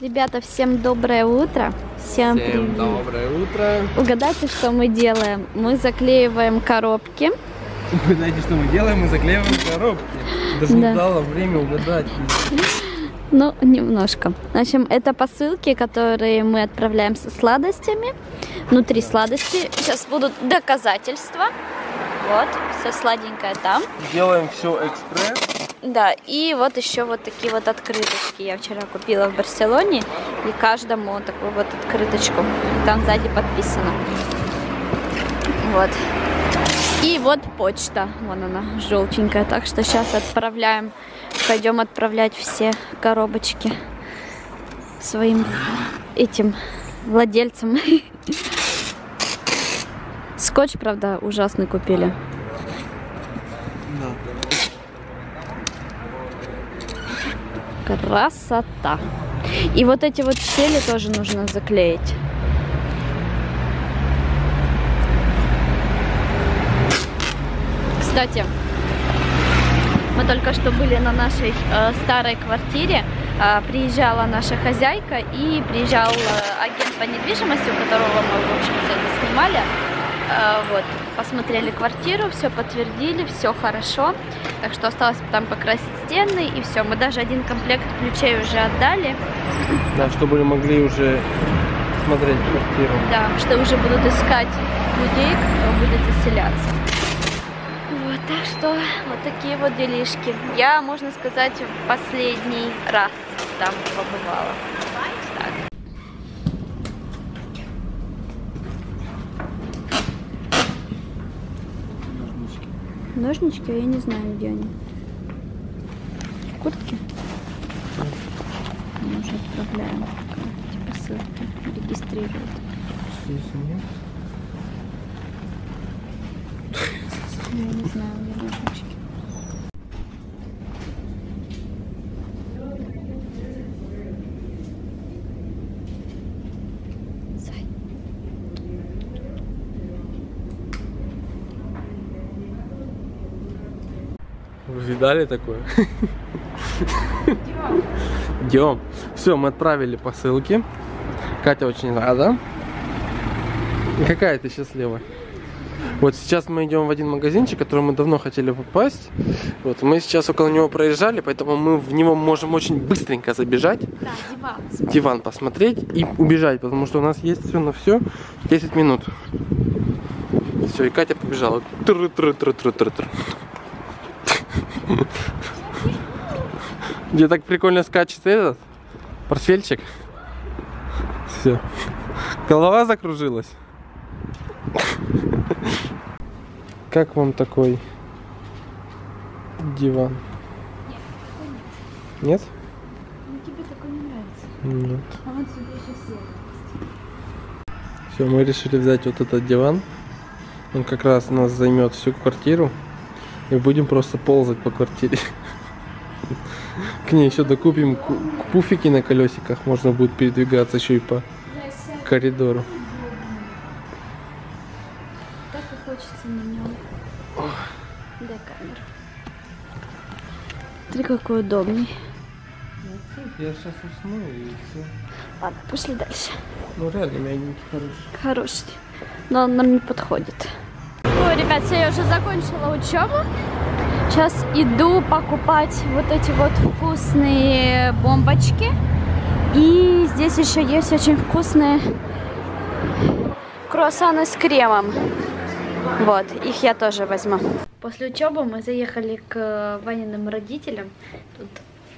Ребята, всем доброе утро. Всем, Всем привет. доброе утро. Угадайте, что мы делаем? Мы заклеиваем коробки. Вы знаете, что мы делаем? Мы заклеиваем коробки. Даже Да. не дала время угадать. Ну, немножко. В общем, это посылки, которые мы отправляем со сладостями. Внутри сладости сейчас будут доказательства. Вот, все сладенькое там. Делаем все экспресс. Да, и вот еще вот такие вот открыточки я вчера купила в Барселоне. И каждому вот такую вот открыточку. Там сзади подписано. Вот. И вот почта. Вон она, желтенькая. Так что сейчас отправляем. Пойдем отправлять все коробочки своим этим владельцам. Скотч, правда, ужасный купили. Красота. И вот эти вот щели тоже нужно заклеить. Кстати, мы только что были на нашей э, старой квартире. Э, приезжала наша хозяйка и приезжал э, агент по недвижимости, у которого мы, в общем-то, это снимали. Э, вот, посмотрели квартиру, все подтвердили, все хорошо. Так что осталось там покрасить стены и все. Мы даже один комплект ключей уже отдали. Да, чтобы могли уже смотреть квартиру. Да, что уже будут искать людей, кто будет заселяться. Вот, так что вот такие вот делишки. Я, можно сказать, в последний раз там побывала. Так. Ножнички, я не знаю, где они. В куртке? Мы уже отправляем. Эти посылки регистрируют. Здесь нет. Я не знаю, где ножнички. Зай. Вы видали такое? Идем. Все, мы отправили посылки. Катя очень рада. Какая ты счастливая. Вот сейчас мы идем в один магазинчик, в который мы давно хотели попасть. Вот мы сейчас около него проезжали, поэтому мы в него можем очень быстренько забежать, Да, диван. диван посмотреть и убежать, потому что у нас есть все на все 10 минут. Все, и Катя побежала. Тру-тру-тру-тру-тру-тру. Где так прикольно скачет этот портфельчик. Все. Голова закружилась. Как вам такой диван? Нет? Ну тебе такой не нравится. Нет. А вот сюда еще сел. Все, мы решили взять вот этот диван. Он как раз нас займет всю квартиру. И будем просто ползать по квартире. К ней еще докупим ку- пуфики на колесиках. Можно будет передвигаться еще и по коридору. Так и хочется на нем. Дай камеру. Смотри, какой удобный. Я сейчас усну и все. Ладно, пошли дальше. Ну реально мягенький, хороший. Хороший. Но он нам не подходит. Ой, ребят, все, я уже закончила учебу. Сейчас иду покупать вот эти вот вкусные бомбочки. И здесь еще есть очень вкусные круассаны с кремом. Вот, их я тоже возьму. После учебы мы заехали к Ваниным родителям. Тут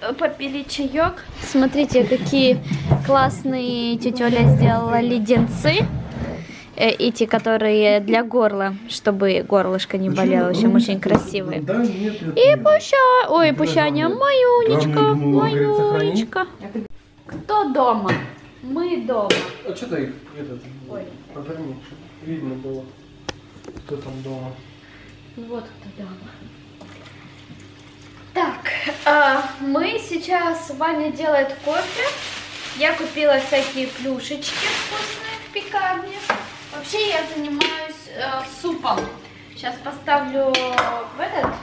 э, попили чаек. Смотрите, какие классные тетя сделала леденцы. Э, Эти, которые для горла, чтобы горлышко не болело. В общем, очень красивые. Да, нет, И Пуся... Ой, Пущаня, Маюнечка. Маюнечка. Кто дома? Мы дома. А что ты их этот, Ой. поверни, чтобы видно было, кто там дома. Ну Вот кто дома. Так, а, мы сейчас, Ваня делает кофе. Я купила всякие плюшечки вкусные в пекарне. Вообще я занимаюсь э, супом. Сейчас поставлю в этот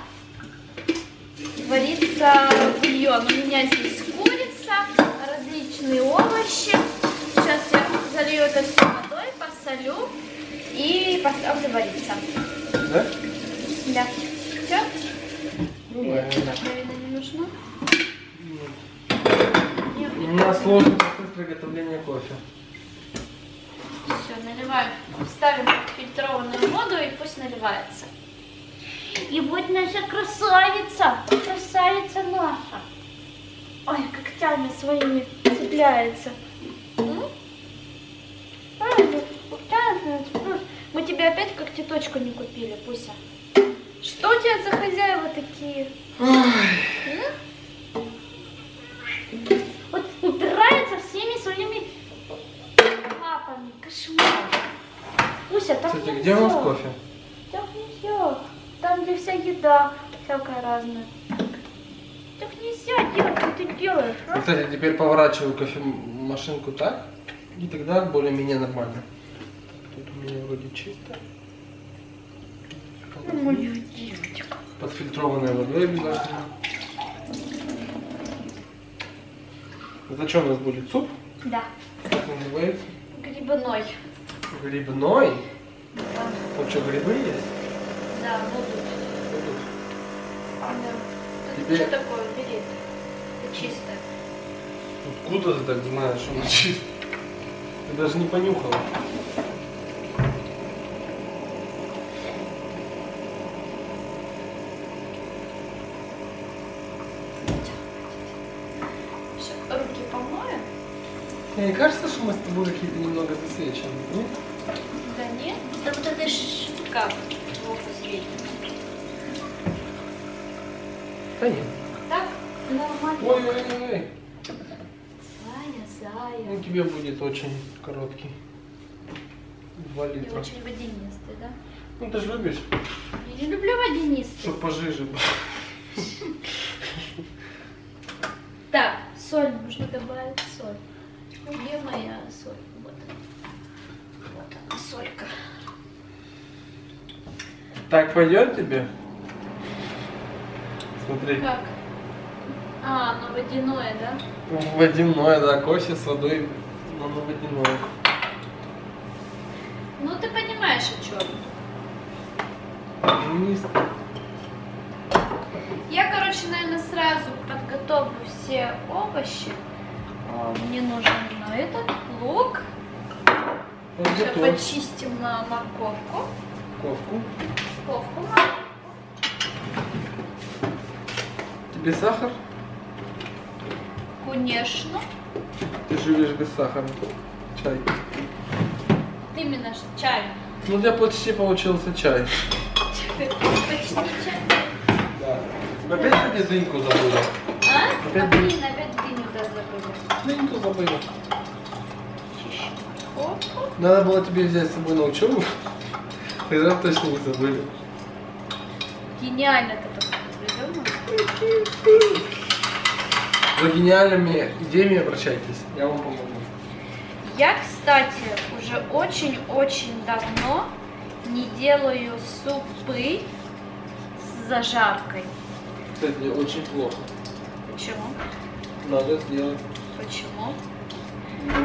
вариться бульон. У меня здесь курица, различные овощи. Сейчас я залью это все водой, посолю и поставлю вариться. Да? Да. Все? Ну. Наверное, не нужно. Нет. У меня сложный процесс приготовления кофе. Наливаем. Ставим фильтрованную воду и пусть наливается. И вот наша красавица, красавица наша. Ой, когтями своими цепляется. Мы тебе опять когтеточку не купили, Пуся. Что у тебя за хозяева такие? М? Где у нас кофе? Так нельзя. Там, где вся еда всякая разная. Так нельзя делать, что ты делаешь, а? Кстати, теперь поворачиваю кофемашинку так, и тогда более-менее нормально. Тут у меня вроде чисто. Моя девочка. Подфильтрованной водой обязательно. Это что у нас будет? Суп? Да, Как называется? грибной. Грибной? Вот что, грибы есть? да, будут. Будут. Да. Тут Тебе- что такое? Бери. Это чистое. Откуда ты так знаешь, что он чист? Ты даже не понюхала. Сейчас руки помою. Мне кажется, что мы с тобой какие-то немного засвечены, нет? Да нет, да вот эта штука плохо светит. Да нет. Так, нормально. Ой-ой-ой. Зая, зая. Ну, тебе будет очень короткий. Два Ты литра. очень водянистый, да? Ну, ты же любишь, Я не люблю водянистый. чтобы пожиже было. Так, соль нужно добавить соль. Где моя соль? Солька. Так пойдет тебе? Смотри. Как? А, ну водяное, да? Водяное, да, кофе с водой, но на водяное. Ну ты понимаешь, о чем. Я, короче, наверное, сразу подготовлю все овощи. О, Мне нужен ну, этот лук. Сейчас Подготовь почистим на морковку. Морковку морковку. Тебе сахар? Конечно. Ты живешь без сахара. Чай. Именно чай. Ну, у тебя почти получился чай. Почти чай. Да. Опять кстати, дыньку забыла. А? Опять А, блин, опять дыню да забыли. Дыньку забыла. Надо было тебе взять с собой на учебу. Тогда точно не забыли. Гениально ты так придумал. За гениальными идеями обращайтесь, я вам помогу. Я, кстати, уже очень-очень давно не делаю супы с зажаркой. Кстати, очень плохо. Почему? Надо сделать. Почему?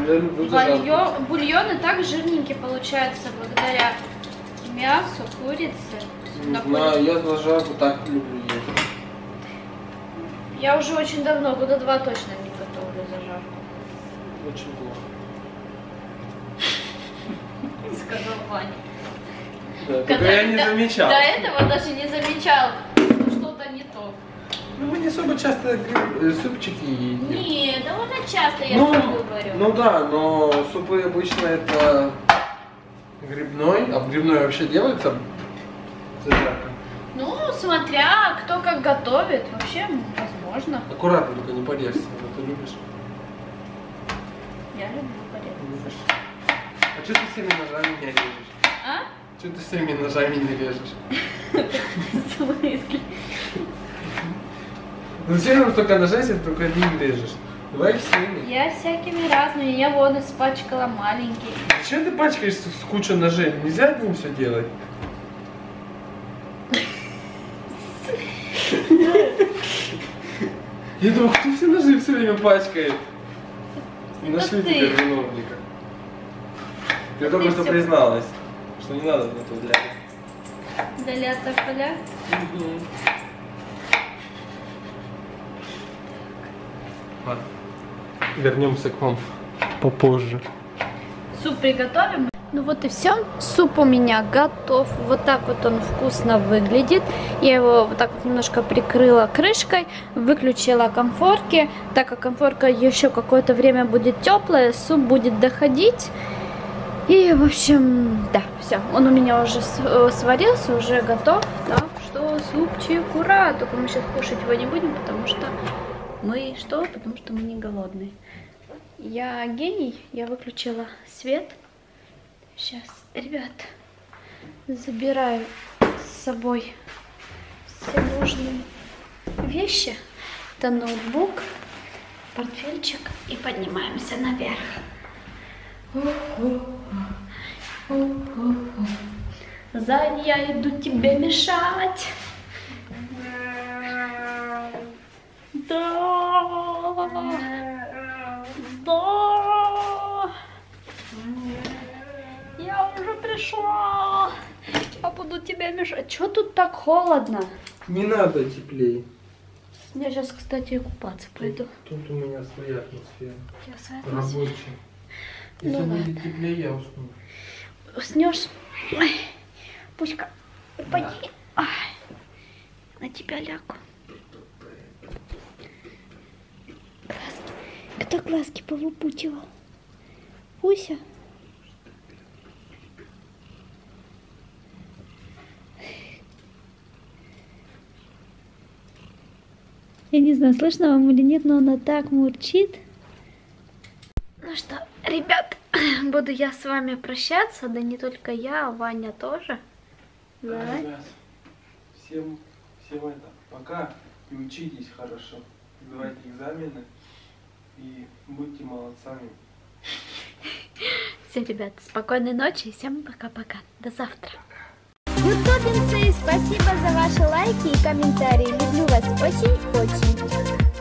Я люблю зажарку. Бульон, бульоны так жирненькие получаются благодаря мясу, курице. Не На знаю, я зажарку так люблю есть. Я уже очень давно, года два точно не готовлю зажарку. Очень плохо. Сказал Ваня. Да, только Когда- я не до- замечал. До этого даже не замечал, Ну, мы не особо часто э, супчики едим. Не, довольно часто я ну, супы варю. ну да, но супы обычно это грибной, а в грибной вообще делается зажарка. Ну, смотря кто как готовит, вообще возможно. Аккуратно, только не порежься, а ты любишь. Я люблю порезать. А что ты всеми ножами не режешь? А? Что ты всеми ножами не режешь? В смысле? Зачем нам столько ножей, если только одним режешь? Давай всеми. Я всякими разными, я вон испачкала маленький. Зачем ты пачкаешь с, кучей ножей? Нельзя одним все делать. Я думаю, кто все ножи все время пачкает? Нашли ты. теперь виновника. Ты только что призналась, что не надо мне тут для. Удаляться поля. Ладно. Вернемся к вам попозже. Суп приготовим. Ну вот и все. Суп у меня готов. Вот так вот он вкусно выглядит. Я его вот так вот немножко прикрыла крышкой, выключила комфорки. Так как комфорка еще какое-то время будет теплая, суп будет доходить. И, в общем, да, все. Он у меня уже э, сварился, уже готов. Так что супчик, ура! Только мы сейчас кушать его не будем, потому что мы что? Потому что мы не голодные. Я гений, я выключила свет. Сейчас, ребят, забираю с собой все нужные вещи. Это ноутбук, портфельчик и поднимаемся наверх. Сзади я иду тебе мешать. Пришла. Я буду тебя мешать. Чё тут так холодно? Не надо теплее. Я сейчас, кстати, купаться пойду. Тут у меня своя атмосфера. Я садусь. Рабочая. Ну Если ладно. будет теплее, я усну. Уснешь? Пуська, упади. Ай, на тебя лягу. Глазки. Кто глазки повыпучивал? Пуся? Я не знаю, слышно вам или нет, но она так мурчит. Ну что, ребят, буду я с вами прощаться, да не только я, а Ваня тоже. Да. Ребят, всем, всем это, пока и учитесь хорошо. Сдавайте экзамены и будьте молодцами. Все, ребят, спокойной ночи и всем пока-пока. До завтра. Ютубинцы, спасибо за ваши лайки и комментарии. Люблю вас очень-очень.